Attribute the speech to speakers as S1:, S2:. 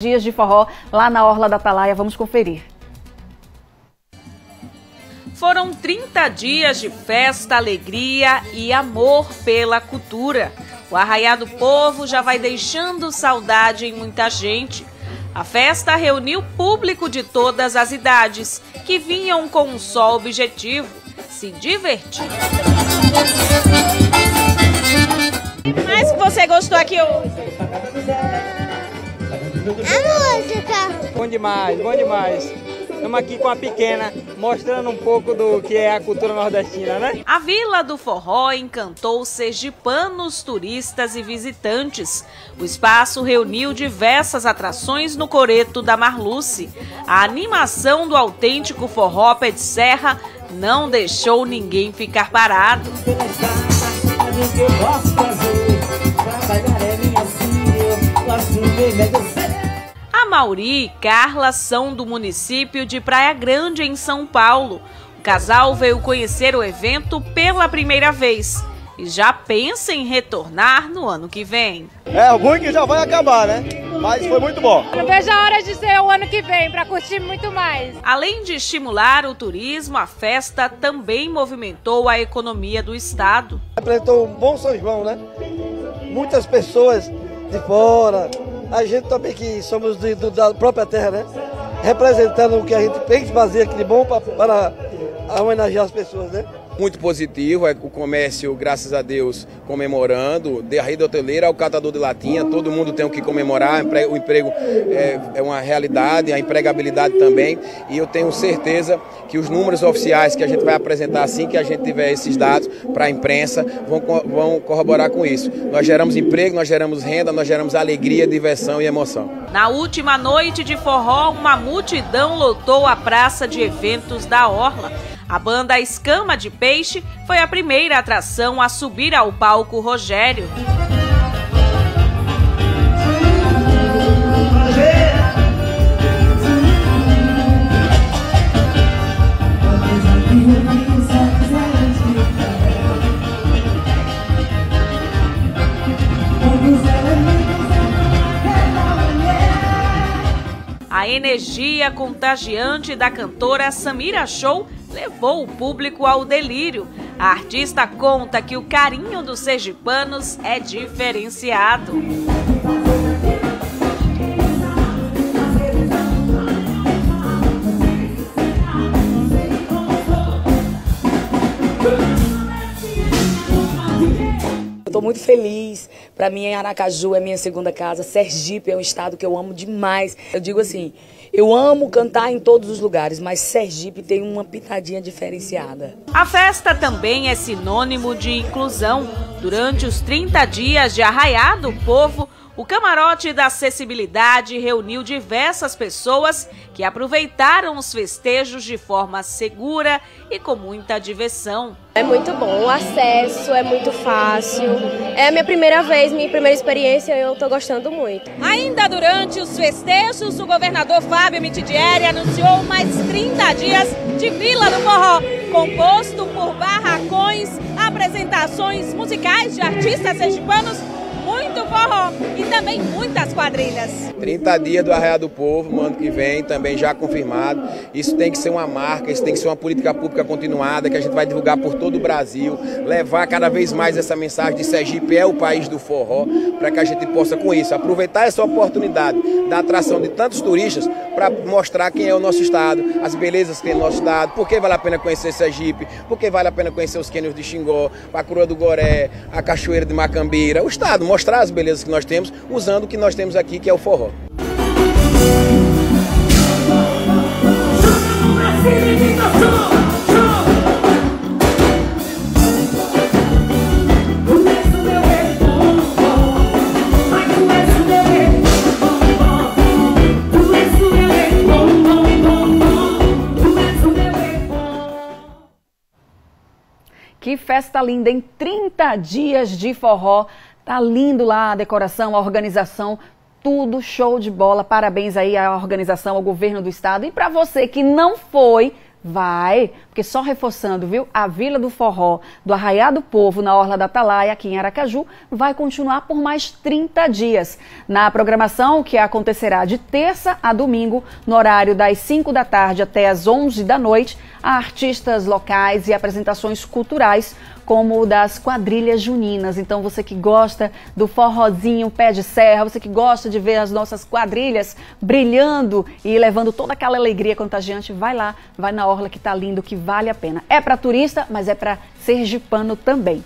S1: dias de forró lá na Orla da Atalaia. Vamos conferir.
S2: Foram 30 dias de festa, alegria e amor pela cultura. O Arraiado Povo já vai deixando saudade em muita gente. A festa reuniu público de todas as idades, que vinham com um só objetivo: se divertir.
S3: Mais que você gostou aqui hoje?
S4: A música.
S5: Bom demais, bom demais. Estamos aqui com a pequena, mostrando um pouco do que é a cultura nordestina, né?
S2: A Vila do Forró encantou sergipanos, turistas e visitantes. O espaço reuniu diversas atrações no coreto da Marluce. A animação do autêntico forró pé de serra não deixou ninguém ficar parado. A Mauri e Carla são do município de Praia Grande, em São Paulo. O casal veio conhecer o evento pela primeira vez e já pensa em retornar no ano que vem.
S6: É ruim que já vai acabar, né? Mas foi muito bom.
S7: Não vejo a hora de ser o ano que vem para curtir muito mais.
S2: Além de estimular o turismo, a festa também movimentou a economia do estado.
S6: Apresentou um bom São João, né? Muitas pessoas de fora, a gente também que somos de, do, da própria terra, né? Representando o que a gente tem que fazer aqui de bom para homenagear as pessoas, né?
S8: Muito positivo, é o comércio, graças a Deus, comemorando, da rede hoteleira ao catador de latinha, todo mundo tem o que comemorar, o emprego é, é, uma realidade, a empregabilidade também, e eu tenho certeza que os números oficiais que a gente vai apresentar assim que a gente tiver esses dados para a imprensa vão, vão corroborar com isso. Nós geramos emprego, nós geramos renda, nós geramos alegria, diversão e emoção.
S2: Na última noite de forró, uma multidão lotou a praça de eventos da Orla. A banda Escama de Peixe foi a primeira atração a subir ao palco Rogério. A energia contagiante da cantora Samira Show levou o público ao delírio. A artista conta que o carinho dos sergipanos é diferenciado.
S9: Estou muito feliz. Para mim, Aracaju é minha segunda casa. Sergipe é um estado que eu amo demais. Eu digo assim, eu amo cantar em todos os lugares, mas Sergipe tem uma pitadinha diferenciada.
S2: A festa também é sinônimo de inclusão. Durante os 30 dias de Arraiado Povo, o camarote da acessibilidade reuniu diversas pessoas que aproveitaram os festejos de forma segura e com muita diversão.
S10: É muito bom, o acesso é muito fácil. É a minha primeira vez, minha primeira experiência, eu estou gostando muito.
S3: Ainda durante os festejos, o governador Fábio Mitidieri anunciou mais 30 dias de Vila do Forró, composto por barracões, apresentações musicais de artistas sergipanos muito forró e também muitas quadrilhas.
S8: 30 dias do Arraial do Povo, no ano que vem, também já confirmado. Isso tem que ser uma marca, isso tem que ser uma política pública continuada que a gente vai divulgar por todo o Brasil, levar cada vez mais essa mensagem de Sergipe é o país do forró, para que a gente possa com isso aproveitar essa oportunidade da atração de tantos turistas para mostrar quem é o nosso estado, as belezas que tem o nosso estado, por que vale a pena conhecer Sergipe, por que vale a pena conhecer os cânions de Xingó, a Crua do Goré, a Cachoeira de Macambira, o estado, mostrar as belezas que nós temos usando o que nós temos aqui, que é o forró.
S1: Que festa linda, em 30 dias de forró. Tá lindo lá a decoração, a organização, tudo show de bola. Parabéns aí à organização, ao governo do estado. E para você que não foi, Vai, porque só reforçando, viu? A Vila do Forró, do Arraiá do Povo, na Orla da Atalaia, aqui em Aracaju, vai continuar por mais 30 dias. Na programação, que acontecerá de terça a domingo, no horário das 5 da tarde até as 11 da noite, há artistas locais e apresentações culturais como o das quadrilhas juninas. Então, você que gosta do forrozinho pé de serra, você que gosta de ver as nossas quadrilhas brilhando e levando toda aquela alegria contagiante, vai lá, vai na orla que tá lindo, que vale a pena. É para turista, mas é para sergipano também.